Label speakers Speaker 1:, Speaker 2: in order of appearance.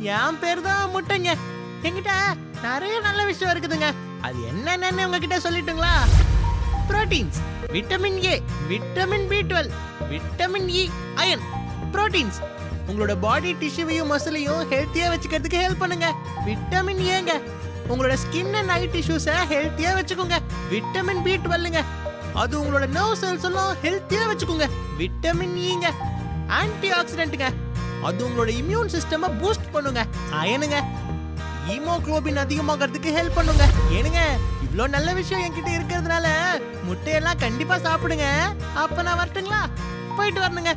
Speaker 1: என் பேர் தான் முட்டைங்க. என்கிட்ட நிறைய நல்ல விஷயம் இருக்குதுங்க. அது என்னென்னு உங்ககிட்ட சொல்லிட்டுங்களா? Proteins vitamin A vitamin B twelve vitamin E iron proteins உங்களோட பாடி டிஷ்யூவையும் மசிலையும் ஹெல்த்தியாக வச்சுக்கிறதுக்கு ஹெல்ப் பண்ணுங்க. விட்டமின் ஏங்க உங்களோட ஸ்கின் அண்ட் ஐ டிஷ்யூஸை ஹெல்த்தியாக வச்சுக்கோங்க. விட்டமின் பி டுவெல்லுங்க அது உங்களோட நர்வ் செல்ஸ் எல்லாம் ஹெல்த்தியாக வச்சுக்கோங்க. விட்டமின் இங்க ஆன்டி ஆக்சிடென்ட்டுங்க அது உங்களோட இம்யூன் சிஸ்டமை பூஸ்ட் பண்ணுங்க. அயனுங்க ஹீமோகுளோபின் அதிகமாகிறதுக்கு ஹெல்ப் பண்ணுங்க. ஏனுங்க இவ்வளோ நல்ல விஷயம் என்கிட்ட இருக்கிறதுனால முட்டையெல்லாம் கண்டிப்பாக சாப்பிடுங்க. அப்போ நான் வரட்டுங்களா? போயிட்டு வரணுங்க.